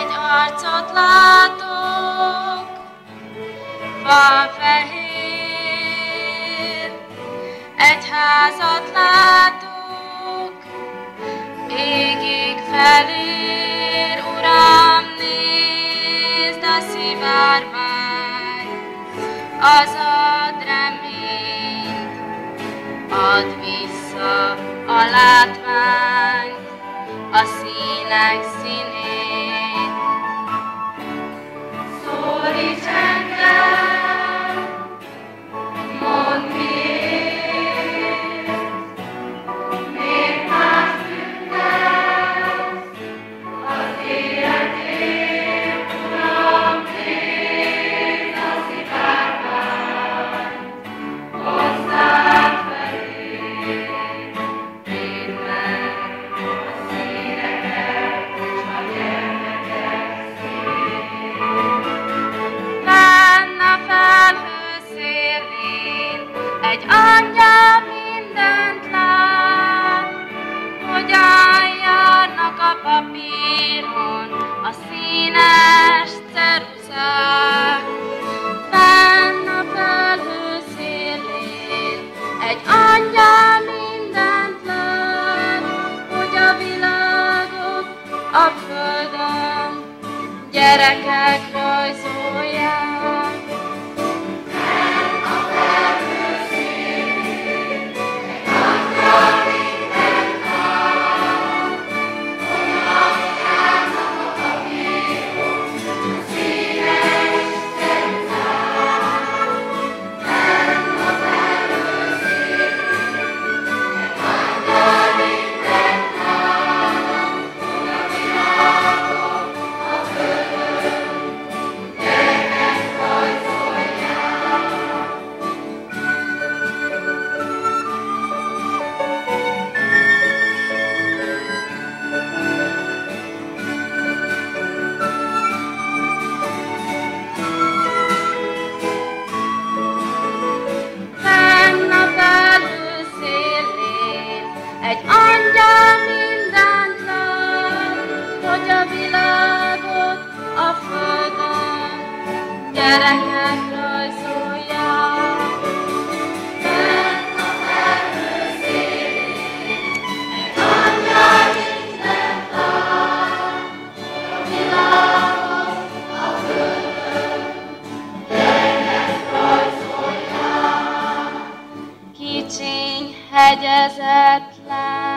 egy arcot látok, van fehér, egy házat látok, égig felér, Uram, nézd a szivárvány, az ad reményt, ad vissza a látványt, a színek színét. holy. Világot a földön gyerekek rajzolják. Fenn a felhő szélén egy a világot a földön gyerekek rajzolják. Kicsiny, hegyezetlen,